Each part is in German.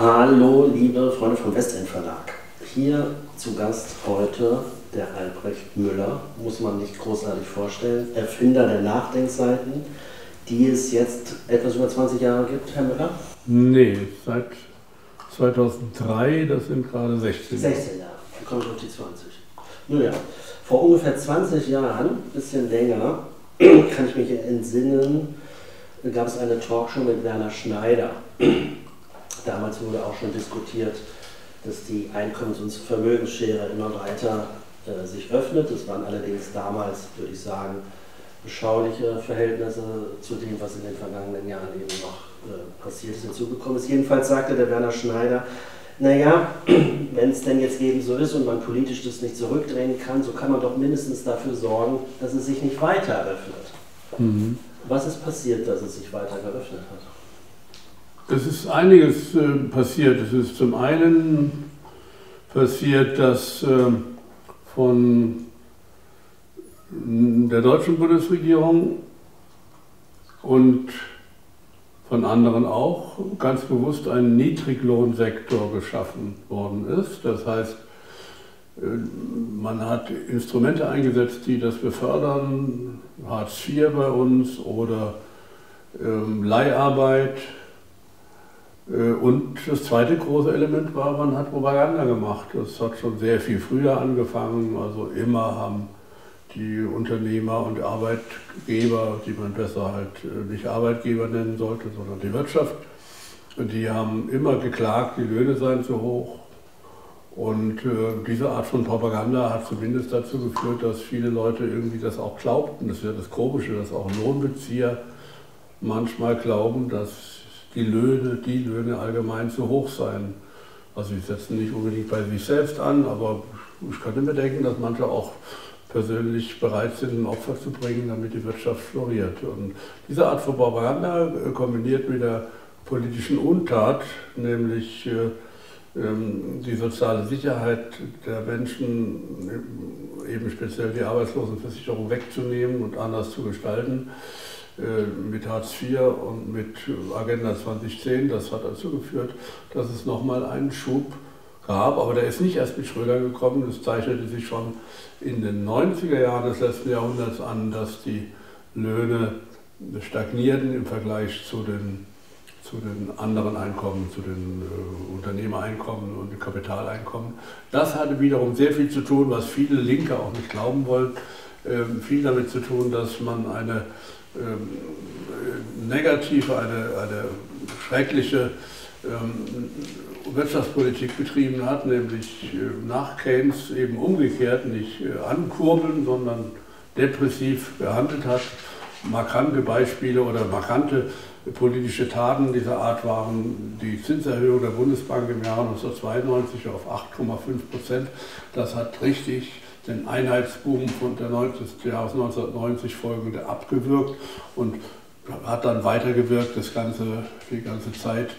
Hallo, liebe Freunde vom Westend Verlag. Hier zu Gast heute der Albrecht Müller, muss man nicht großartig vorstellen, Erfinder der Nachdenkseiten, die es jetzt etwas über 20 Jahre gibt, Herr Müller? Nee, seit 2003, das sind gerade 16 Jahre. 16 Jahre, dann komme ich auf die 20. Nun ja, vor ungefähr 20 Jahren, ein bisschen länger, kann ich mich entsinnen, gab es eine Talkshow mit Werner Schneider. Damals wurde auch schon diskutiert, dass die Einkommens- und Vermögensschere immer weiter äh, sich öffnet. Das waren allerdings damals, würde ich sagen, beschauliche Verhältnisse zu dem, was in den vergangenen Jahren eben noch äh, passiert ist, hinzugekommen ist. Jedenfalls sagte der Werner Schneider, naja, wenn es denn jetzt eben so ist und man politisch das nicht zurückdrehen kann, so kann man doch mindestens dafür sorgen, dass es sich nicht weiter eröffnet. Mhm. Was ist passiert, dass es sich weiter geöffnet hat? Es ist einiges äh, passiert. Es ist zum einen passiert, dass äh, von der deutschen Bundesregierung und von anderen auch ganz bewusst ein Niedriglohnsektor geschaffen worden ist. Das heißt, äh, man hat Instrumente eingesetzt, die das befördern, Hartz IV bei uns oder ähm, Leiharbeit. Äh, und das zweite große Element war, man hat Propaganda gemacht. Das hat schon sehr viel früher angefangen. Also immer haben die Unternehmer und Arbeitgeber, die man besser halt äh, nicht Arbeitgeber nennen sollte, sondern die Wirtschaft, die haben immer geklagt, die Löhne seien zu hoch und äh, diese Art von Propaganda hat zumindest dazu geführt, dass viele Leute irgendwie das auch glaubten. Das ist ja das Komische, dass auch Lohnbezieher manchmal glauben, dass die Löhne, die Löhne allgemein zu hoch seien. Also sie setzen nicht unbedingt bei sich selbst an, aber ich könnte mir denken, dass manche auch persönlich bereit sind, ein Opfer zu bringen, damit die Wirtschaft floriert. Und diese Art von Propaganda äh, kombiniert mit der politischen Untat, nämlich äh, ähm, die soziale Sicherheit der Menschen, eben speziell die Arbeitslosenversicherung wegzunehmen und anders zu gestalten, äh, mit Hartz IV und mit Agenda 2010, das hat dazu geführt, dass es nochmal einen Schub gab, aber der ist nicht erst mit Schröder gekommen, das zeichnete sich schon in den 90er Jahren des letzten Jahrhunderts an, dass die Löhne stagnierten im Vergleich zu den zu den anderen Einkommen, zu den äh, Unternehmereinkommen und Kapitaleinkommen. Das hatte wiederum sehr viel zu tun, was viele Linke auch nicht glauben wollen, äh, viel damit zu tun, dass man eine äh, negative, eine, eine schreckliche ähm, Wirtschaftspolitik betrieben hat, nämlich äh, nach Keynes eben umgekehrt, nicht äh, ankurbeln, sondern depressiv behandelt hat. Markante Beispiele oder markante politische Taten dieser Art waren die Zinserhöhung der Bundesbank im Jahre 1992 auf 8,5 Prozent. Das hat richtig den Einheitsboom von der 90, des Jahres 1990 folgende abgewürgt und hat dann weitergewirkt, das ganze, die ganze Zeit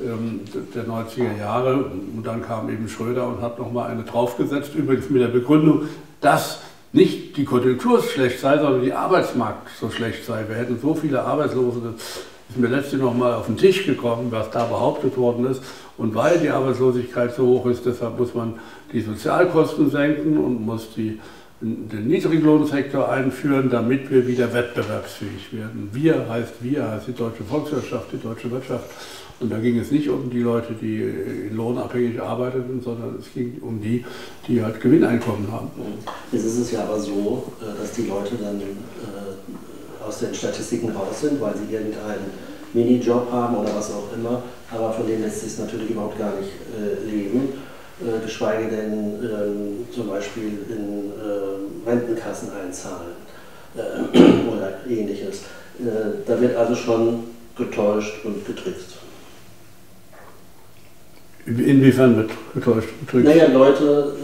ähm, der 90er Jahre. Und dann kam eben Schröder und hat nochmal eine draufgesetzt, übrigens mit der Begründung, dass nicht die Konjunktur schlecht sei, sondern die Arbeitsmarkt so schlecht sei. Wir hätten so viele Arbeitslose, ist mir letztens noch mal auf den Tisch gekommen, was da behauptet worden ist. Und weil die Arbeitslosigkeit so hoch ist, deshalb muss man die Sozialkosten senken und muss die, den Niedriglohnsektor einführen, damit wir wieder wettbewerbsfähig werden. Wir heißt wir, heißt die deutsche Volkswirtschaft, die deutsche Wirtschaft. Und da ging es nicht um die Leute, die lohnabhängig arbeiteten, sondern es ging um die, die halt Gewinneinkommen haben. Jetzt ist es ja aber so, äh, dass die Leute dann äh, aus den Statistiken raus sind, weil sie irgendeinen Minijob haben oder was auch immer, aber von denen lässt sich natürlich überhaupt gar nicht äh, leben, äh, geschweige denn äh, zum Beispiel in äh, Rentenkassen einzahlen äh, oder ähnliches. Äh, da wird also schon getäuscht und getrickst. Inwiefern wird getäuscht? Getrickst? Naja, Leute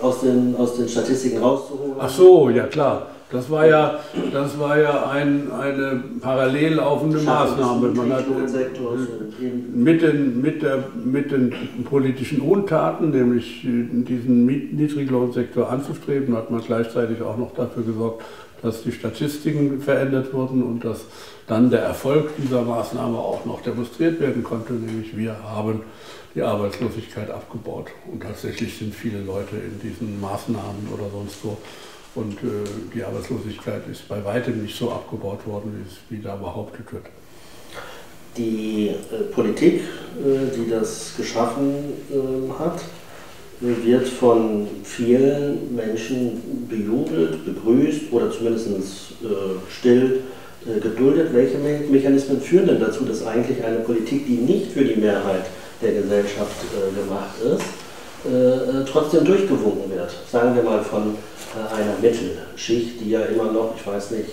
aus, den, aus den Statistiken rauszuholen. Ach so, ja klar. Das war ja, das war ja ein, eine parallel laufende Maßnahme. Man hat mit den, mit, der, mit den politischen Untaten, nämlich diesen Niedriglohnsektor anzustreben, hat man gleichzeitig auch noch dafür gesorgt, dass die Statistiken verändert wurden und dass dann der Erfolg dieser Maßnahme auch noch demonstriert werden konnte, nämlich wir haben die Arbeitslosigkeit abgebaut. Und tatsächlich sind viele Leute in diesen Maßnahmen oder sonst wo. Und äh, die Arbeitslosigkeit ist bei weitem nicht so abgebaut worden, wie da behauptet wird. Die äh, Politik, äh, die das geschaffen ähm, hat, wird von vielen Menschen bejubelt, begrüßt oder zumindest äh, still geduldet. Welche Mechanismen führen denn dazu, dass eigentlich eine Politik, die nicht für die Mehrheit der Gesellschaft gemacht ist, trotzdem durchgewunken wird? Sagen wir mal von einer Mittelschicht, die ja immer noch, ich weiß nicht,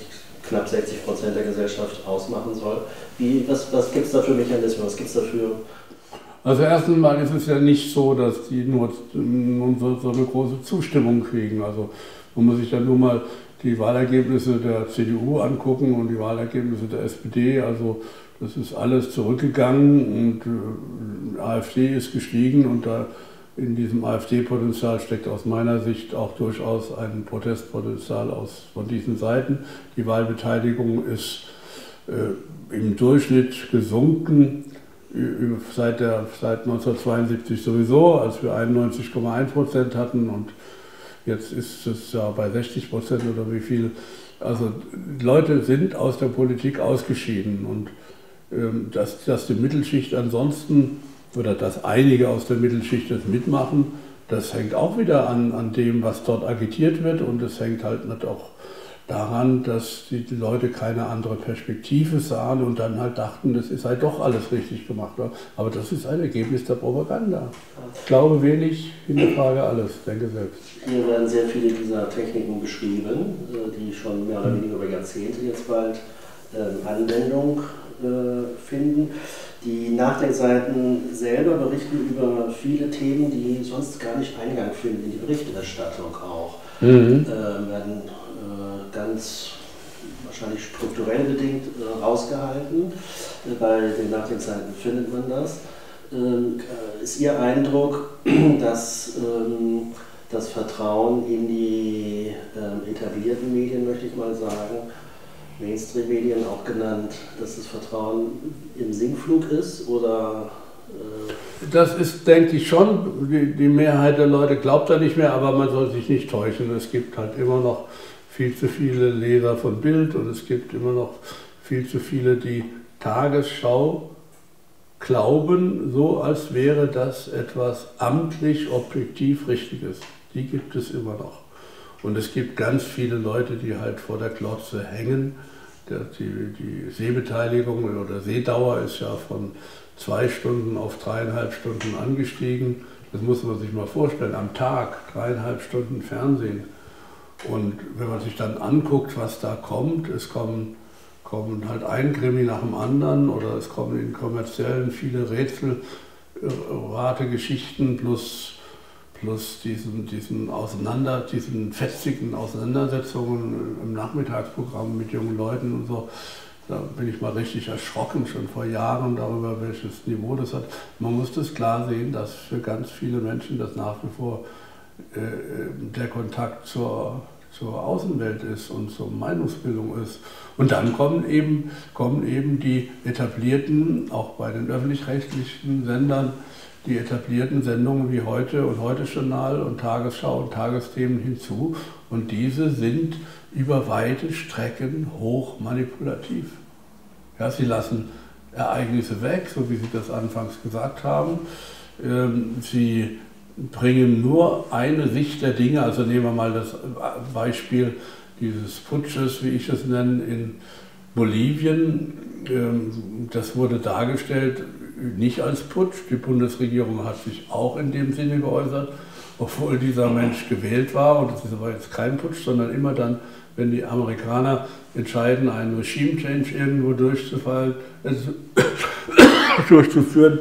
knapp 60 Prozent der Gesellschaft ausmachen soll. Wie, was was gibt es da für Mechanismen? Was gibt es dafür? Also erstens mal ist es ja nicht so, dass die nur, nur so, so, eine große Zustimmung kriegen. Also man muss sich dann nur mal die Wahlergebnisse der CDU angucken und die Wahlergebnisse der SPD. Also das ist alles zurückgegangen und äh, AfD ist gestiegen und da in diesem AfD-Potenzial steckt aus meiner Sicht auch durchaus ein Protestpotenzial aus, von diesen Seiten. Die Wahlbeteiligung ist äh, im Durchschnitt gesunken seit, der, seit 1972 sowieso, als wir 91,1 Prozent hatten und jetzt ist es ja bei 60 Prozent oder wie viel. Also Leute sind aus der Politik ausgeschieden und ähm, dass, dass die Mittelschicht ansonsten oder dass einige aus der Mittelschicht das mitmachen, das hängt auch wieder an, an dem, was dort agitiert wird und es hängt halt nicht auch daran, dass die Leute keine andere Perspektive sahen und dann halt dachten, das ist halt doch alles richtig gemacht. Aber das ist ein Ergebnis der Propaganda. Ich glaube wenig, hinterfrage alles, denke selbst. Hier werden sehr viele dieser Techniken beschrieben, äh, die schon mehr oder hm. weniger über Jahrzehnte jetzt bald ähm, Anwendung finden. Die Nachdenkseiten selber berichten über viele Themen, die sonst gar nicht Eingang finden in die Berichterstattung auch. Mhm. Äh, werden äh, ganz wahrscheinlich strukturell bedingt äh, rausgehalten. Äh, bei den Nachdenkseiten findet man das. Ähm, äh, ist Ihr Eindruck, dass ähm, das Vertrauen in die ähm, etablierten Medien, möchte ich mal sagen, Mainstream-Medien auch genannt, dass das Vertrauen im Sinkflug ist oder äh das ist, denke ich schon. Die, die, Mehrheit der Leute glaubt da nicht mehr, aber man soll sich nicht täuschen. Es gibt halt immer noch viel zu viele Leser von Bild und es gibt immer noch viel zu viele, die Tagesschau glauben, so als wäre das etwas amtlich, objektiv Richtiges. Die gibt es immer noch. Und es gibt ganz viele Leute, die halt vor der Klotze hängen. Die, die Sehbeteiligung oder Sehdauer ist ja von zwei Stunden auf dreieinhalb Stunden angestiegen. Das muss man sich mal vorstellen, am Tag dreieinhalb Stunden Fernsehen. Und wenn man sich dann anguckt, was da kommt, es kommen, kommen halt ein Krimi nach dem anderen oder es kommen in kommerziellen viele Rätselrategeschichten plus plus diesen, diesen Auseinander, diesen festigen Auseinandersetzungen im Nachmittagsprogramm mit jungen Leuten und so, da bin ich mal richtig erschrocken, schon vor Jahren darüber, welches Niveau das hat. Man muss das klar sehen, dass für ganz viele Menschen das nach wie vor äh, der Kontakt zur, zur Außenwelt ist und zur Meinungsbildung ist. Und dann kommen eben, kommen eben die etablierten, auch bei den öffentlich-rechtlichen Sendern, die etablierten Sendungen wie heute und heute Journal und Tagesschau und Tagesthemen hinzu. Und diese sind über weite Strecken hoch manipulativ. Ja, sie lassen Ereignisse weg, so wie Sie das anfangs gesagt haben. Ähm, sie bringen nur eine Sicht der Dinge, also nehmen wir mal das Beispiel dieses Putsches, wie ich es nenne, in Bolivien. Ähm, das wurde dargestellt nicht als Putsch. Die Bundesregierung hat sich auch in dem Sinne geäußert, obwohl dieser Mensch gewählt war. Und das ist aber jetzt kein Putsch, sondern immer dann, wenn die Amerikaner entscheiden, einen Regime-Change irgendwo durchzufallen, also durchzuführen,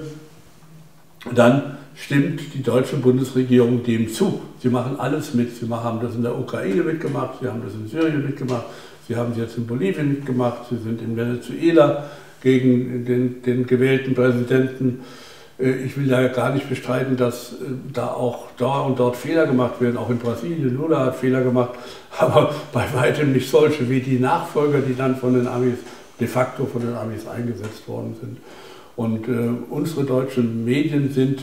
dann stimmt die deutsche Bundesregierung dem zu. Sie machen alles mit. Sie haben das in der Ukraine mitgemacht, sie haben das in Syrien mitgemacht, sie haben es jetzt in Bolivien mitgemacht, sie sind in Venezuela gegen den, den gewählten Präsidenten äh, ich will ja gar nicht bestreiten, dass äh, da auch da und dort Fehler gemacht werden. Auch in Brasilien, Lula hat Fehler gemacht, aber bei weitem nicht solche wie die Nachfolger, die dann von den Amis, de facto von den Amis eingesetzt worden sind. Und äh, unsere deutschen Medien sind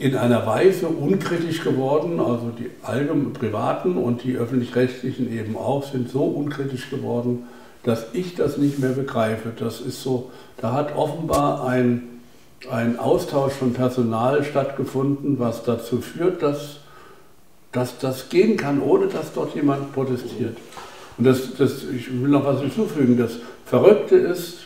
in einer Weise unkritisch geworden, also die allgemeinen privaten und die öffentlich-rechtlichen eben auch sind so unkritisch geworden, dass ich das nicht mehr begreife. Das ist so, da hat offenbar ein, ein Austausch von Personal stattgefunden, was dazu führt, dass, dass das gehen kann, ohne dass dort jemand protestiert. Und das, das, ich will noch was hinzufügen, das Verrückte ist,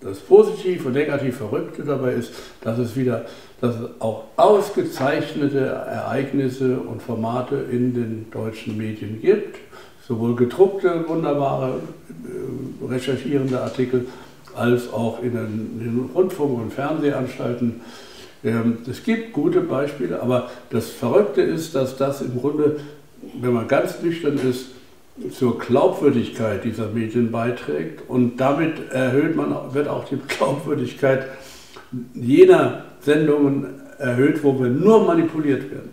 das positiv und negativ Verrückte dabei ist, dass es wieder, dass es auch ausgezeichnete Ereignisse und Formate in den deutschen Medien gibt, sowohl gedruckte, wunderbare, äh, recherchierende Artikel, als auch in den, Rundfunk- und Fernsehanstalten. Ähm, es gibt gute Beispiele, aber das Verrückte ist, dass das im Grunde, wenn man ganz nüchtern ist, zur Glaubwürdigkeit dieser Medien beiträgt und damit erhöht man, wird auch die Glaubwürdigkeit jener Sendungen erhöht, wo wir nur manipuliert werden.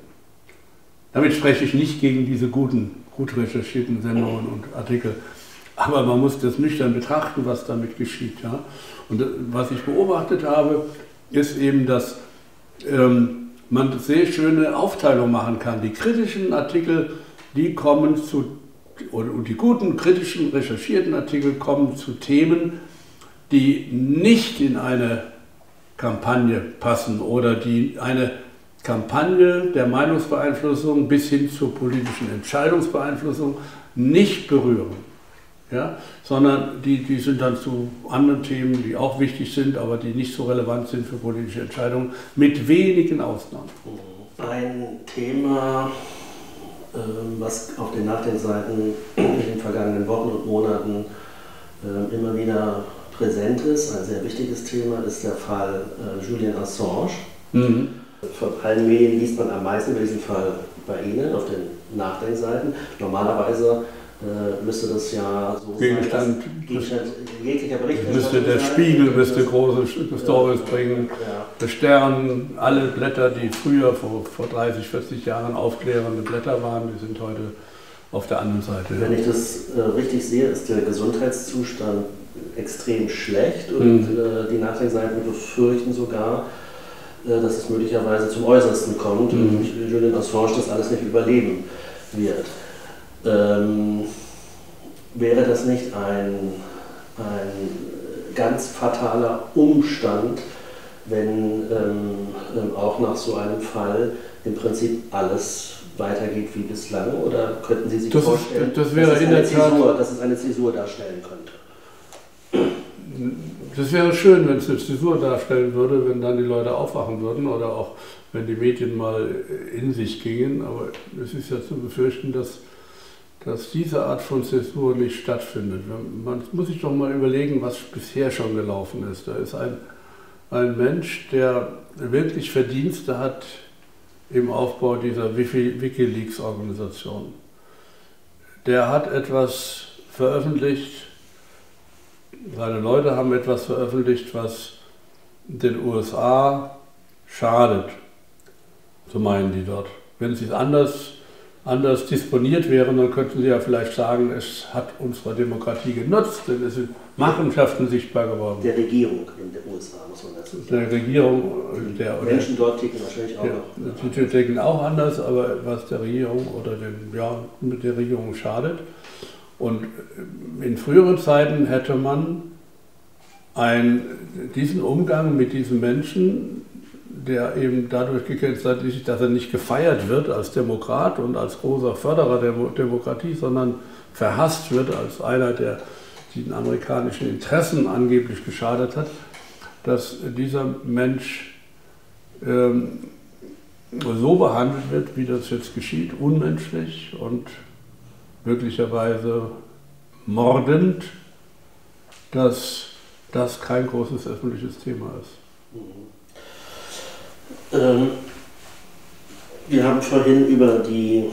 Damit spreche ich nicht gegen diese guten, gut recherchierten Sendungen und Artikel, aber man muss das nüchtern betrachten, was damit geschieht. Ja? Und was ich beobachtet habe, ist eben, dass ähm, man sehr schöne Aufteilung machen kann. Die kritischen Artikel, die kommen zu und die guten, kritischen, recherchierten Artikel kommen zu Themen, die nicht in eine Kampagne passen oder die eine Kampagne der Meinungsbeeinflussung bis hin zur politischen Entscheidungsbeeinflussung nicht berühren. Ja, sondern die, die sind dann zu anderen Themen, die auch wichtig sind, aber die nicht so relevant sind für politische Entscheidungen, mit wenigen Ausnahmen. Ein Thema, ähm, was auf den Nachdenkseiten in den vergangenen Wochen und Monaten ähm, immer wieder präsent ist, ein sehr wichtiges Thema, ist der Fall äh, Julian Assange. Mhm. Von allen Medien liest man am meisten über diesen Fall bei Ihnen auf den Nachdenkseiten. Normalerweise äh, müsste das ja so Gegenstand, sein, Gegenstand jeglicher Bericht müsste der Spiegel müsste große Stories ja, bringen, ja. der Stern, alle Blätter, die früher vor, vor 30, 40 Jahren aufklärende Blätter waren, die sind heute auf der anderen Seite. Wenn ich das äh, richtig sehe, ist der Gesundheitszustand extrem schlecht und mhm. äh, die Nachdenkseiten befürchten sogar, dass es möglicherweise zum Äußersten kommt mhm. und Julian Assange das alles nicht überleben wird. Ähm, wäre das nicht ein, ein ganz fataler Umstand, wenn ähm, ähm, auch nach so einem Fall im Prinzip alles weitergeht wie bislang? Oder könnten Sie sich das vorstellen, ist, das wäre dass, es Zäsur, dass es eine Zäsur darstellen könnte? Das wäre schön, wenn es eine Zäsur darstellen würde, wenn dann die Leute aufwachen würden oder auch wenn die Medien mal in sich gingen. Aber es ist ja zu befürchten, dass dass diese Art von Zäsur nicht stattfindet. Man muss sich doch mal überlegen, was bisher schon gelaufen ist. Da ist ein, ein Mensch, der wirklich Verdienste hat im Aufbau dieser Wikileaks-Organisation. Der hat etwas veröffentlicht, seine Leute haben etwas veröffentlicht, was den USA schadet, so meinen die dort. Wenn sie es anders anders disponiert wären, dann könnten Sie ja vielleicht sagen, es hat unserer Demokratie genutzt, denn es sind Machenschaften sichtbar geworden. Der Regierung in den USA, muss man dazu sagen. Der Regierung. Der, Menschen dort ticken wahrscheinlich auch ja, noch. Die ticken auch anders, aber was der Regierung oder den, ja, mit der Regierung schadet. Und in früheren Zeiten hätte man ein, diesen Umgang mit diesen Menschen der eben dadurch gekennzeichnet ist, dass er nicht gefeiert wird als Demokrat und als großer Förderer der Demokratie, sondern verhasst wird als einer, der den amerikanischen Interessen angeblich geschadet hat, dass dieser Mensch ähm, so behandelt wird, wie das jetzt geschieht, unmenschlich und möglicherweise mordend, dass das kein großes öffentliches Thema ist. Mhm. Ähm, wir haben vorhin über die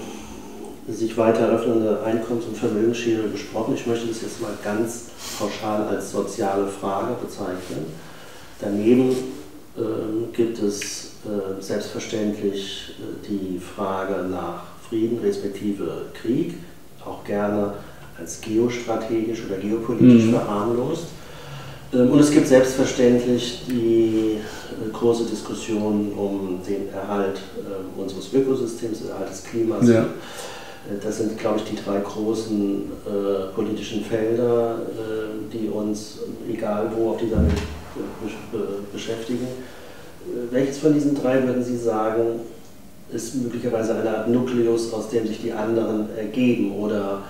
sich weiter öffnende Einkommens- und Vermögensschere gesprochen. Ich möchte das jetzt mal ganz pauschal als soziale Frage bezeichnen. Daneben ähm, gibt es äh, selbstverständlich äh, die Frage nach Frieden respektive Krieg, auch gerne als geostrategisch oder geopolitisch mhm. verharmlost. Ähm, und es gibt selbstverständlich die äh, große Diskussion um den Erhalt äh, unseres Ökosystems, den Erhalt des Klimas. Ja. Äh, das sind, glaube ich, die drei großen äh, politischen Felder, äh, die uns, egal wo auf dieser Welt, beschäftigen. Welches von diesen drei würden Sie sagen, ist möglicherweise eine Art Nukleus, aus dem sich die anderen ergeben? Oder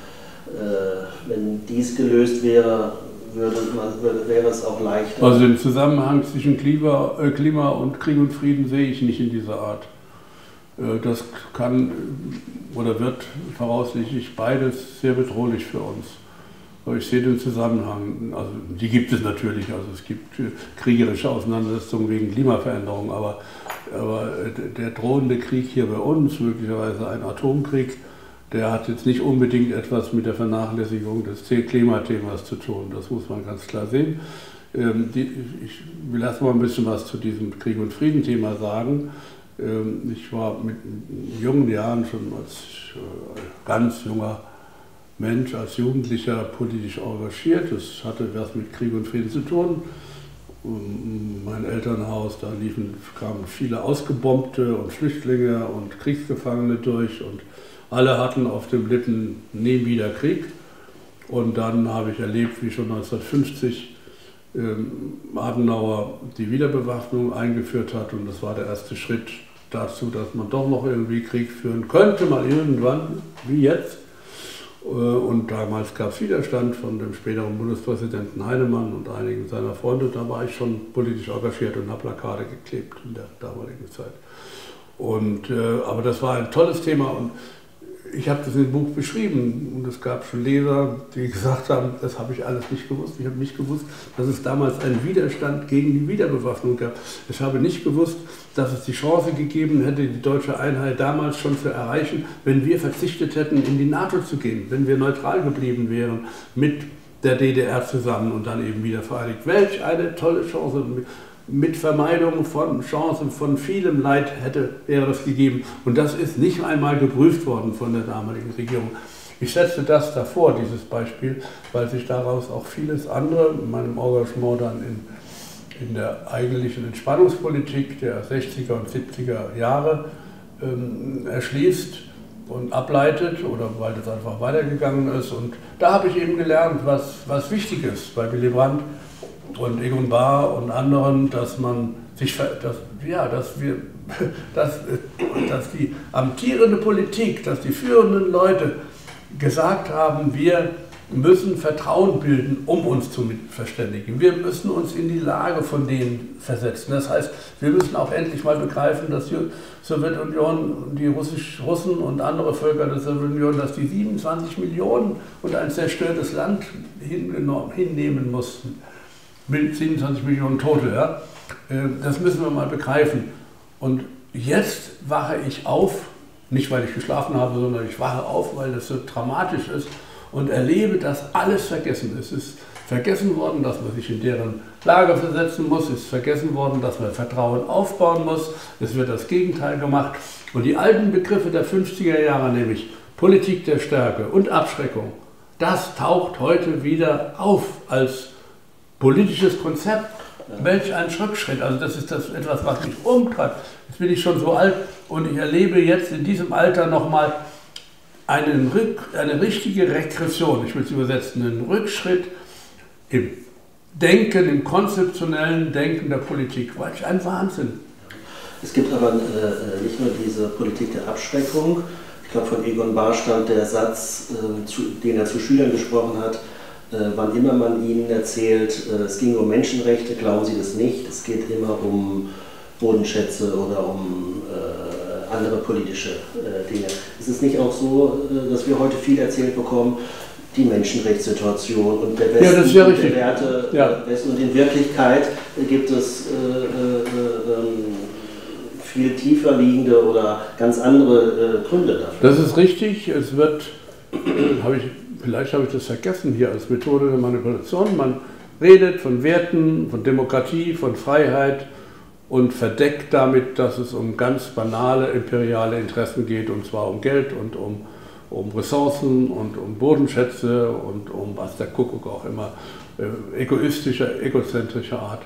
wenn dies gelöst wäre, würde, man, würde, wäre es auch leichter. Also den Zusammenhang zwischen Klima, äh, Klima und Krieg und Frieden sehe ich nicht in dieser Art. Äh, das kann oder wird voraussichtlich beides sehr bedrohlich für uns. Aber ich sehe den Zusammenhang, also die gibt es natürlich, also es gibt äh, kriegerische Auseinandersetzungen wegen Klimveränderung, aber, aber äh, der drohende Krieg hier bei uns, möglicherweise ein Atomkrieg, der hat jetzt nicht unbedingt etwas mit der Vernachlässigung des Klimathemas zu tun. Das muss man ganz klar sehen. Ähm, ich erst mal ein bisschen was zu diesem Krieg- und Frieden-Thema sagen. Ähm, ich war mit jungen Jahren schon als äh, ganz junger Mensch, als Jugendlicher politisch engagiert. Das hatte was mit Krieg und Frieden zu tun. Mein Elternhaus, da liefen, kamen viele Ausgebombte und Flüchtlinge und Kriegsgefangene durch und alle hatten auf dem Lippen nie wieder Krieg. Und dann habe ich erlebt, wie schon 1950 ähm, Adenauer die Wiederbewaffnung eingeführt hat. Und das war der erste Schritt dazu, dass man doch noch irgendwie Krieg führen könnte, mal irgendwann, wie jetzt. Äh, und damals gab es Widerstand von dem späteren Bundespräsidenten Heinemann und einigen seiner Freunde. Da war ich schon politisch engagiert und habe Plakate geklebt in der damaligen Zeit. Und, äh, aber das war ein tolles Thema und ich habe das in dem Buch beschrieben und es gab schon Leser, die gesagt haben, das habe ich alles nicht gewusst. Ich habe nicht gewusst, dass es damals einen Widerstand gegen die Wiederbewaffnung gab. Ich habe nicht gewusst, dass es die Chance gegeben hätte, die deutsche Einheit damals schon zu erreichen, wenn wir verzichtet hätten, in die NATO zu gehen, wenn wir neutral geblieben wären mit der DDR zusammen und dann eben wieder vereinigt. Welch eine tolle Chance mit Vermeidung von Chancen, von vielem Leid hätte, wäre das gegeben. Und das ist nicht einmal geprüft worden von der damaligen Regierung. Ich setze das davor, dieses Beispiel, weil sich daraus auch vieles andere in meinem Engagement dann in, in der eigentlichen Entspannungspolitik der 60er und 70er Jahre ähm, erschließt und ableitet oder weil das einfach weitergegangen ist. Und da habe ich eben gelernt, was, was wichtig ist bei Willy Brandt und Egon Bahr und anderen, dass man sich, dass, ja, dass wir, dass, dass die amtierende Politik, dass die führenden Leute gesagt haben, wir müssen Vertrauen bilden, um uns zu verständigen. Wir müssen uns in die Lage von denen versetzen. Das heißt, wir müssen auch endlich mal begreifen, dass die Sowjetunion, die Russisch, Russen und andere Völker der Sowjetunion, dass die 27 Millionen und ein zerstörtes Land hinnehmen mussten 27 Millionen Tote. Ja? Äh, das müssen wir mal begreifen. Und jetzt wache ich auf, nicht weil ich geschlafen habe, sondern ich wache auf, weil das so dramatisch ist und erlebe, dass alles vergessen ist. Es ist vergessen worden, dass man sich in deren Lage versetzen muss. Es ist vergessen worden, dass man Vertrauen aufbauen muss. Es wird das Gegenteil gemacht. Und die alten Begriffe der 50er Jahre, nämlich Politik der Stärke und Abschreckung, das taucht heute wieder auf als politisches Konzept. Welch ein Rückschritt. Also das ist das etwas, was mich umtreibt. Jetzt bin ich schon so alt und ich erlebe jetzt in diesem Alter nochmal eine richtige Regression, ich will es übersetzen, einen Rückschritt im Denken, im konzeptionellen Denken der Politik. Welch ein Wahnsinn. Es gibt aber äh, nicht nur diese Politik der Abschreckung. Ich glaube, von Egon Bahr stammt der Satz, äh, zu, den er zu Schülern gesprochen hat, äh, wann immer man ihnen erzählt, äh, es ging um Menschenrechte, glauben sie das nicht. Es geht immer um Bodenschätze oder um äh, andere politische Dinge. Es ist nicht auch so, dass wir heute viel erzählt bekommen, die Menschenrechtssituation und der Westen ja, und der Werte ja. Westen und in Wirklichkeit gibt es ähm, viel tiefer liegende oder ganz andere Gründe dafür. Das ist richtig. Es wird, habe ich vielleicht habe ich das vergessen hier als Methode der Manipulation. Man redet von Werten, von Demokratie, von Freiheit und verdeckt damit, dass es um ganz banale imperiale Interessen geht, und zwar um Geld und um, um Ressourcen und um Bodenschätze und um was der Kuckuck auch immer, äh, egoistischer, egozentrischer Art.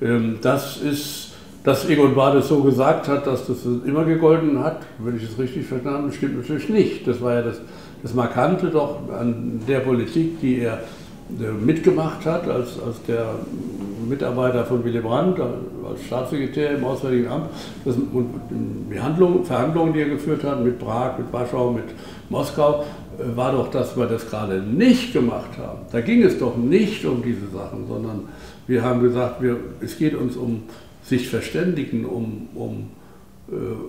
Ähm, das ist dass Egon Bade so gesagt hat, dass das immer gegolten hat, wenn ich es richtig verstanden habe, stimmt natürlich nicht. Das war ja das, das Markante doch an der Politik, die er äh, mitgemacht hat, als, als der Mitarbeiter von Willy Brandt, als Staatssekretär im Auswärtigen Amt, das, und die Handlung, Verhandlungen, die er geführt hat mit Prag, mit Warschau, mit Moskau, äh, war doch, dass wir das gerade nicht gemacht haben. Da ging es doch nicht um diese Sachen, sondern wir haben gesagt, wir, es geht uns um sich verständigen, um, um äh,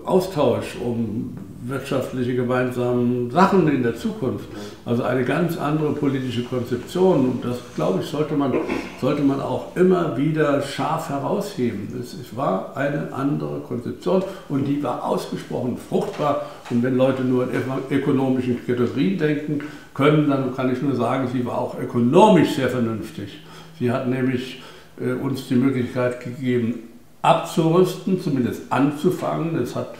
Austausch, um wirtschaftliche gemeinsame Sachen in der Zukunft. Also eine ganz andere politische Konzeption. Und das, glaube ich, sollte man, sollte man auch immer wieder scharf herausheben. Es, es war eine andere Konzeption und die war ausgesprochen fruchtbar. Und wenn Leute nur in ökonomischen Kategorien denken können, dann kann ich nur sagen, sie war auch ökonomisch sehr vernünftig. Sie hat nämlich äh, uns die Möglichkeit gegeben, abzurüsten, zumindest anzufangen. Es hat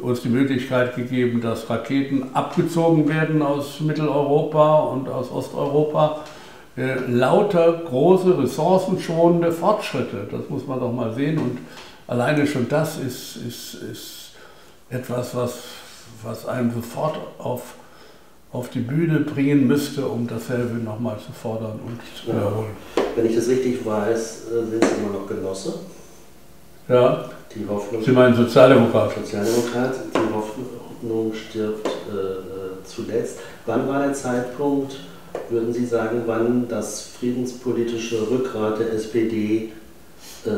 uns die Möglichkeit gegeben, dass Raketen abgezogen werden aus Mitteleuropa und aus Osteuropa. Äh, lauter große, ressourcenschonende Fortschritte, das muss man doch mal sehen. Und alleine schon das ist, ist, ist etwas, was, was einem sofort auf, auf die Bühne bringen müsste, um dasselbe nochmal zu fordern und zu wiederholen. Wenn ich das richtig weiß, äh, sind Sie immer noch Genosse? Ja. Die Hoffnung. Sie meinen Sozialdemokrat? Sozialdemokrat. Die Hoffnung stirbt äh, zuletzt. Wann war der Zeitpunkt, würden Sie sagen, wann das friedenspolitische Rückgrat der SPD äh,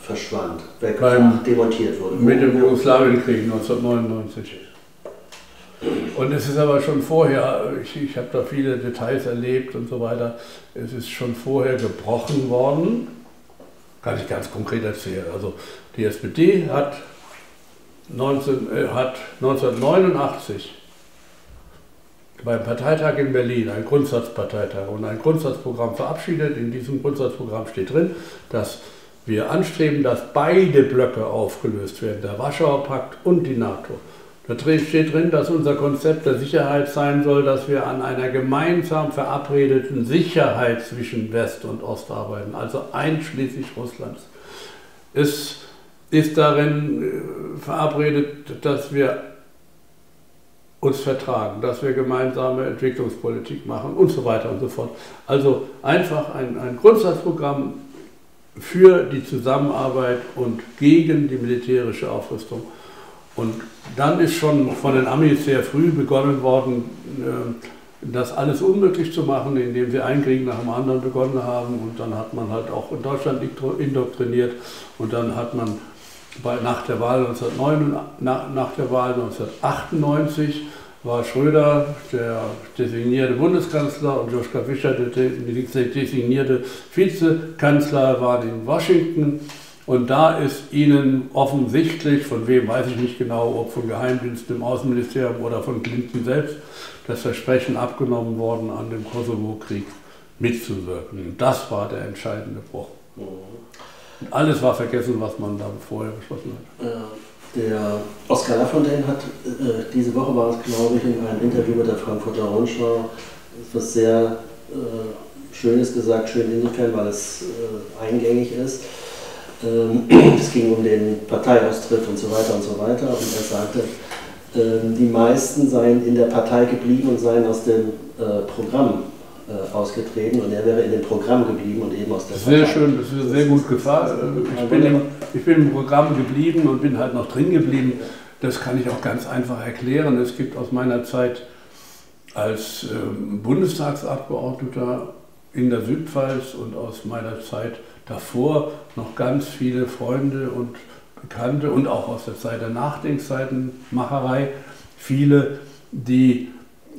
verschwand, wegbrach, demontiert wurde? Mit dem Jugoslawienkrieg 1999. Und es ist aber schon vorher, ich, ich habe da viele Details erlebt und so weiter, es ist schon vorher gebrochen worden kann ich ganz konkret erzählen. Also die SPD hat, 19, äh, hat 1989 beim Parteitag in Berlin, ein Grundsatzparteitag und ein Grundsatzprogramm verabschiedet. In diesem Grundsatzprogramm steht drin, dass wir anstreben, dass beide Blöcke aufgelöst werden, der Warschauer Pakt und die NATO. Da steht drin, dass unser Konzept der Sicherheit sein soll, dass wir an einer gemeinsam verabredeten Sicherheit zwischen West und Ost arbeiten, also einschließlich Russlands. Es ist darin äh, verabredet, dass wir uns vertragen, dass wir gemeinsame Entwicklungspolitik machen und so weiter und so fort. Also einfach ein, ein Grundsatzprogramm für die Zusammenarbeit und gegen die militärische Aufrüstung. Und dann ist schon von den Amis sehr früh begonnen worden, äh, das alles unmöglich zu machen, indem sie einen Krieg nach dem anderen begonnen haben. Und dann hat man halt auch in Deutschland indoktriniert. Und dann hat man bei, nach, der Wahl 1909, nach, nach der Wahl 1998 war Schröder der designierte Bundeskanzler und Joschka Fischer der designierte Vizekanzler waren in Washington. Und da ist Ihnen offensichtlich, von wem weiß ich nicht genau, ob von Geheimdiensten im Außenministerium oder von Clinton selbst, das Versprechen abgenommen worden, an dem Kosovo-Krieg mitzuwirken. Das war der entscheidende Bruch. Und alles war vergessen, was man da vorher beschlossen hat. Der Oskar Lafontaine hat äh, diese Woche war es, glaube ich, in einem Interview mit der Frankfurter Rundschau etwas sehr äh, Schönes gesagt, schön insofern, weil es äh, eingängig ist es ging um den Parteiaustritt und so weiter und so weiter. Und er sagte, ähm, die meisten seien in der Partei geblieben und seien aus dem äh, Programm äh, ausgetreten und er wäre in dem Programm geblieben und eben aus der Partei. Sehr schön, das ist sehr gut gefallen. Ich bin, im, ich bin im Programm geblieben und bin halt noch drin geblieben. Das kann ich auch ganz einfach erklären. Es gibt aus meiner Zeit als ähm, Bundestagsabgeordneter in der Südpfalz und aus meiner Zeit davor noch ganz viele Freunde und Bekannte und auch aus der Zeit der Nachdenkzeitenmacherei, viele, die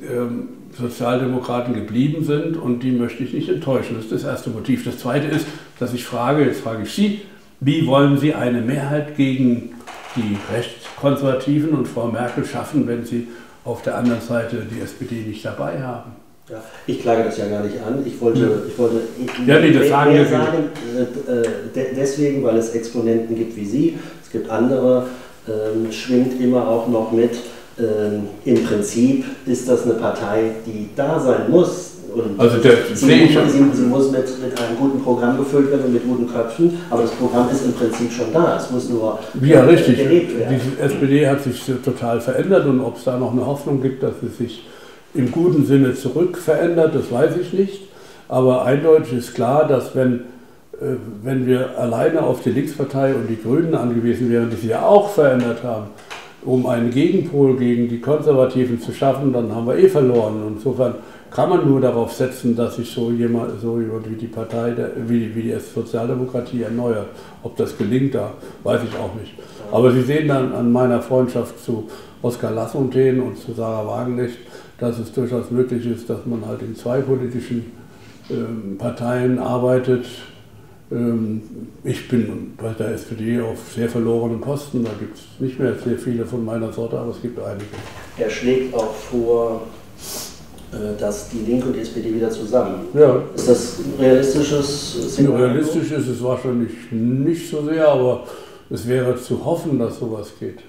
ähm, Sozialdemokraten geblieben sind und die möchte ich nicht enttäuschen. Das ist das erste Motiv. Das zweite ist, dass ich frage, jetzt frage ich Sie, wie wollen Sie eine Mehrheit gegen die Rechtskonservativen und Frau Merkel schaffen, wenn Sie auf der anderen Seite die SPD nicht dabei haben? Ja, ich klage das ja gar nicht an. Ich wollte, ja. ich wollte ja, nee, das sagen, mehr sagen äh, deswegen, weil es Exponenten gibt wie Sie. Es gibt andere, ähm, schwingt immer auch noch mit. Ähm, Im Prinzip ist das eine Partei, die da sein muss. Und also der, sie, sie, sie, sie, muss mit, mit einem guten Programm gefüllt werden und mit guten Köpfen, aber das Programm ist im Prinzip schon da. Es muss nur ja, richtig. gelebt werden. Die SPD hat sich total verändert und ob es da noch eine Hoffnung gibt, dass es sich im guten Sinne zurück verändert, das weiß ich nicht. Aber eindeutig ist klar, dass wenn, äh, wenn wir alleine auf die Linkspartei und die Grünen angewiesen wären, die sich ja auch verändert haben, um einen Gegenpol gegen die Konservativen zu schaffen, dann haben wir eh verloren. Insofern kann man nur darauf setzen, dass sich so jemand, so jemand wie die Partei, wie, wie die Sozialdemokratie erneuert. Ob das gelingt, da weiß ich auch nicht. Aber Sie sehen dann an meiner Freundschaft zu Oskar Lafontaine und zu Sarah Wagenknecht, dass es durchaus möglich ist, dass man halt in zwei politischen ähm, Parteien arbeitet. Ähm, ich bin bei der SPD auf sehr verlorenen Posten, da gibt es nicht mehr sehr viele von meiner Sorte, aber es gibt einige. Er schlägt auch vor, äh, dass die Linke und die SPD wieder zusammen. Ja. Ist das ein realistisches Szenario? Realistisch ist es wahrscheinlich nicht so sehr, aber es wäre zu hoffen, dass sowas geht.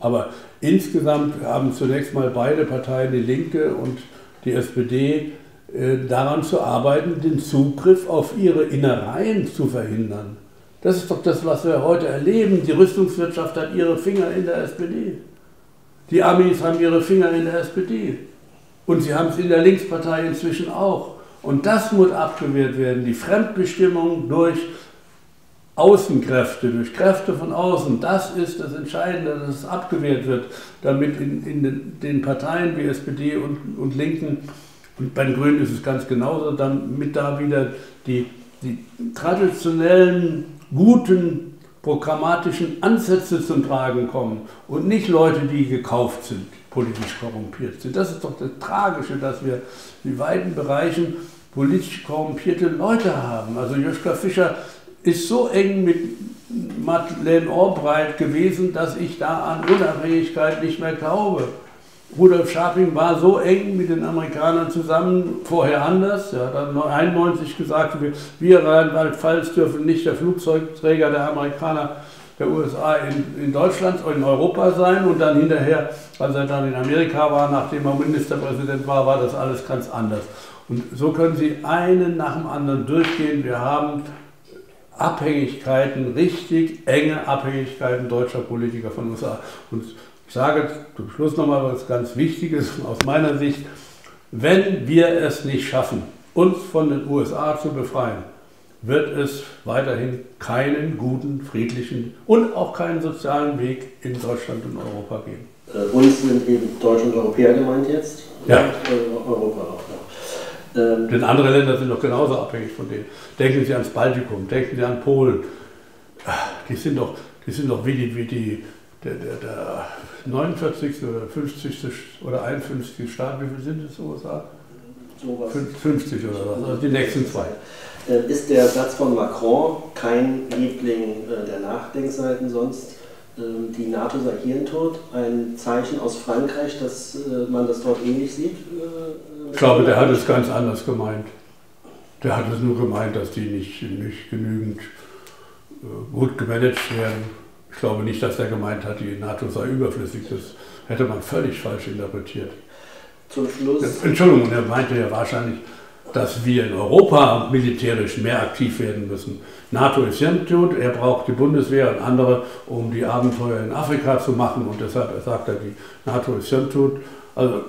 Aber insgesamt haben zunächst mal beide Parteien, die Linke und die SPD, äh, daran zu arbeiten, den Zugriff auf ihre Innereien zu verhindern. Das ist doch das, was wir heute erleben. Die Rüstungswirtschaft hat ihre Finger in der SPD. Die Amis haben ihre Finger in der SPD. Und sie haben es in der Linkspartei inzwischen auch. Und das muss abgewehrt werden. Die Fremdbestimmung durch Außenkräfte, durch Kräfte von außen, das ist das Entscheidende, dass es abgewehrt wird, damit in, in den, Parteien wie SPD und, und Linken, und bei den Grünen ist es ganz genauso, damit da wieder die, die traditionellen, guten, programmatischen Ansätze zum Tragen kommen und nicht Leute, die gekauft sind, politisch korrumpiert sind. Das ist doch das Tragische, dass wir in weiten Bereichen politisch korrumpierte Leute haben. Also Joschka Fischer ist so eng mit Madeleine Albright gewesen, dass ich da an Unabhängigkeit nicht mehr glaube. Rudolf Scharping war so eng mit den Amerikanern zusammen, vorher anders. Er hat dann 1991 gesagt, wir, Rheinland-Pfalz dürfen nicht der Flugzeugträger der Amerikaner der USA in, in Deutschland, in Europa sein. Und dann hinterher, als er dann in Amerika war, nachdem er Ministerpräsident war, war das alles ganz anders. Und so können Sie einen nach dem anderen durchgehen. Wir haben Abhängigkeiten, richtig enge Abhängigkeiten deutscher Politiker von USA. Und ich sage zum Schluss nochmal was ganz Wichtiges aus meiner Sicht. Wenn wir es nicht schaffen, uns von den USA zu befreien, wird es weiterhin keinen guten, friedlichen und auch keinen sozialen Weg in Deutschland und Europa geben. Äh, uns sind eben Deutsche und Europäer gemeint jetzt. Ja. Und, äh, Europa auch. Ähm, Denn andere Länder sind doch genauso abhängig von denen. Denken Sie ans Baltikum, denken Sie an Polen. Die sind doch, die sind doch wie die, wie die der, der, der 49. oder 50. oder 51. Staat, wie viel sind es in den USA? So 50 oder was, also die nächsten zwei. Äh, ist der Satz von Macron kein Liebling äh, der Nachdenkseiten sonst? Ähm, die NATO sei hirntot, ein Zeichen aus Frankreich, dass äh, man das dort ähnlich sieht? Ich glaube, der hat es ganz anders gemeint. Der hat es nur gemeint, dass die nicht, nicht genügend äh, gut gemanagt werden. Ich glaube nicht, dass er gemeint hat, die NATO sei überflüssig. Das hätte man völlig falsch interpretiert. Zum Schluss. Entschuldigung, er meinte ja wahrscheinlich, dass wir in Europa militärisch mehr aktiv werden müssen. NATO ist tot, er braucht die Bundeswehr und andere, um die Abenteuer in Afrika zu machen und deshalb sagt er, die NATO ist tot. Also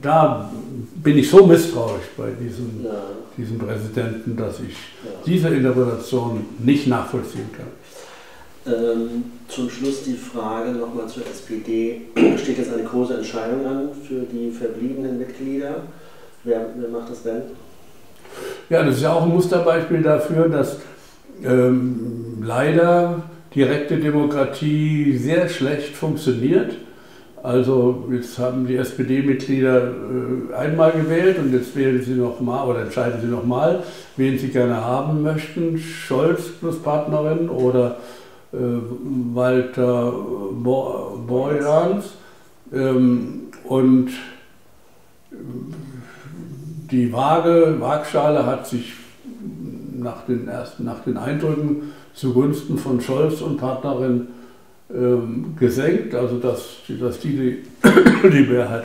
da bin ich so misstrauisch bei diesem, ja. diesem Präsidenten, dass ich ja. diese Interpretation nicht nachvollziehen kann. Ähm, zum Schluss die Frage nochmal zur SPD. Steht jetzt eine große Entscheidung an für die verbliebenen Mitglieder? Wer, wer macht das denn? Ja, das ist ja auch ein Musterbeispiel dafür, dass ähm, leider direkte Demokratie sehr schlecht funktioniert also jetzt haben die SPD-Mitglieder äh, einmal gewählt und jetzt wählen sie nochmal oder entscheiden sie nochmal, wen sie gerne haben möchten. Scholz plus Partnerin oder äh, Walter Bo Borjans. Ähm, und die Waage, Waagschale hat sich nach den ersten, nach den Eindrücken zugunsten von Scholz und Partnerin ähm, gesenkt, also dass, dass die die Mehrheit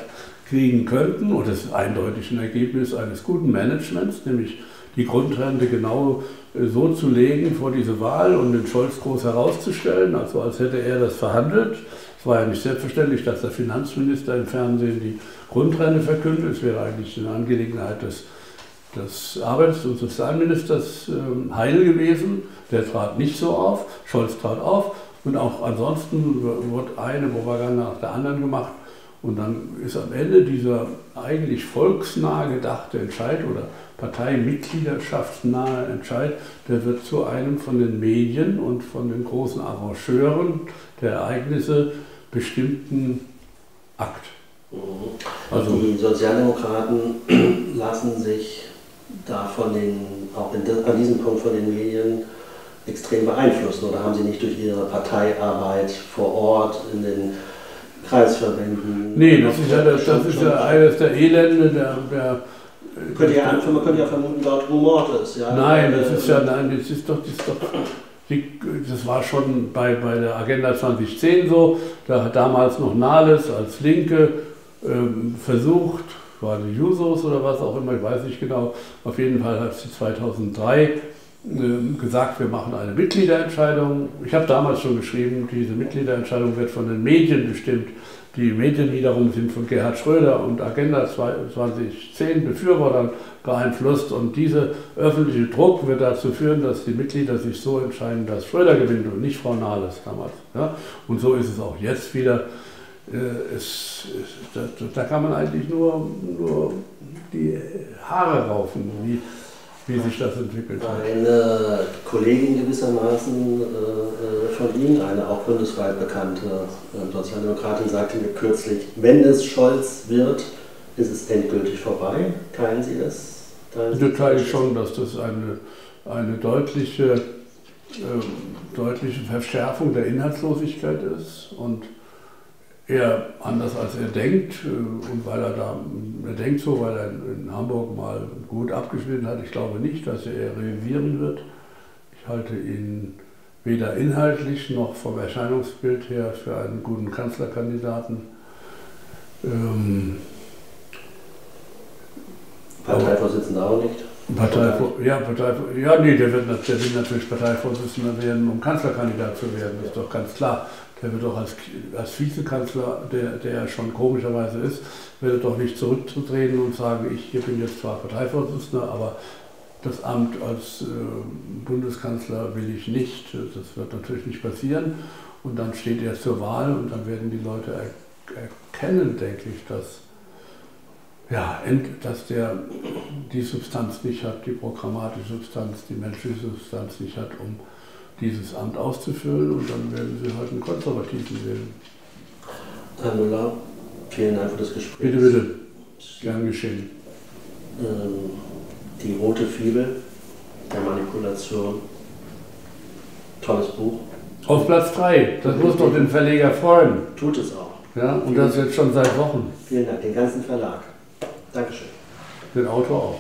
kriegen könnten. Und das ist eindeutig ein Ergebnis eines guten Managements, nämlich die Grundrente genau äh, so zu legen vor diese Wahl und den Scholz groß herauszustellen, also als hätte er das verhandelt. Es war ja nicht selbstverständlich, dass der Finanzminister im Fernsehen die Grundrente verkündet. Es wäre eigentlich eine Angelegenheit des, des Arbeits- und Sozialministers äh, Heil gewesen. Der trat nicht so auf, Scholz trat auf und auch ansonsten wird eine Propaganda nach der anderen gemacht. Und dann ist am Ende dieser eigentlich volksnah gedachte Entscheid oder parteimitgliederschaftsnahe Entscheid, der wird zu einem von den Medien und von den großen Arrangeuren der Ereignisse bestimmten Akt. Mhm. Also die Sozialdemokraten lassen sich da von den, auch an diesem Punkt von den Medien extrem beeinflussen oder haben sie nicht durch ihre Parteiarbeit vor Ort in den Kreisverbänden? Nee, das ist ja, das, das ist ja eines der Elende der, der könnte ja, man könnte ja vermuten, dort Humor ist. Ja? Nein, das ist ja, nein, das ist doch, das ist doch das war schon bei, bei der Agenda 2010 so, da hat damals noch Nahles als Linke ähm, versucht, war die Jusos oder was auch immer, ich weiß nicht genau, auf jeden Fall hat sie 2003 ähm, gesagt, wir machen eine Mitgliederentscheidung. Ich habe damals schon geschrieben, diese Mitgliederentscheidung wird von den Medien bestimmt. Die Medien wiederum sind von Gerhard Schröder und Agenda 2010 Befürwortern beeinflusst und dieser öffentliche Druck wird dazu führen, dass die Mitglieder sich so entscheiden, dass Schröder gewinnt und nicht Frau Nahles damals. Ja? Und so ist es auch jetzt wieder. Äh, es, da, da, kann man eigentlich nur, nur die Haare raufen, wie, wie sich das entwickelt hat. Eine Kollegin gewissermaßen äh, von Ihnen, eine auch bundesweit bekannte äh, Sozialdemokratin, sagte mir kürzlich, wenn es Scholz wird, ist es endgültig vorbei. Teilen Sie das? Teilen Sie teile ich schon, dass das eine, eine deutliche, äh, deutliche Verschärfung der Inhaltslosigkeit ist und er anders als er denkt äh, und weil er da, er denkt so, weil er in Hamburg mal gut abgeschnitten hat. Ich glaube nicht, dass er realisieren wird. Ich halte ihn weder inhaltlich noch vom Erscheinungsbild her für einen guten Kanzlerkandidaten. Ähm, Parteivorsitzender auch nicht? Partei, ja, Partei, ja, nee, der, wird, der will natürlich Parteivorsitzender werden, um Kanzlerkandidat zu werden, das ist doch ganz klar der wird doch als, als Vizekanzler, der, der schon komischerweise ist, wird doch nicht zurückzutreten und sagen, ich hier bin jetzt zwar Parteivorsitzender, aber das Amt als äh, Bundeskanzler will ich nicht. Das wird natürlich nicht passieren. Und dann steht er zur Wahl und dann werden die Leute er, erkennen, denke ich, dass, ja, dass der die Substanz nicht hat, die programmatische Substanz, die menschliche Substanz nicht hat, um dieses Amt auszufüllen und dann werden Sie halt einen Konservativen wählen. Herr Müller, vielen Dank für das Gespräch. Bitte, bitte. Gern geschehen. Ähm, die rote Fibel der Manipulation. Tolles Buch. Auf Platz 3. Das muss doch den Verleger freuen. Tut es auch. Ja, und das jetzt schon seit Wochen. Vielen Dank, den ganzen Verlag. Dankeschön. Den Autor auch.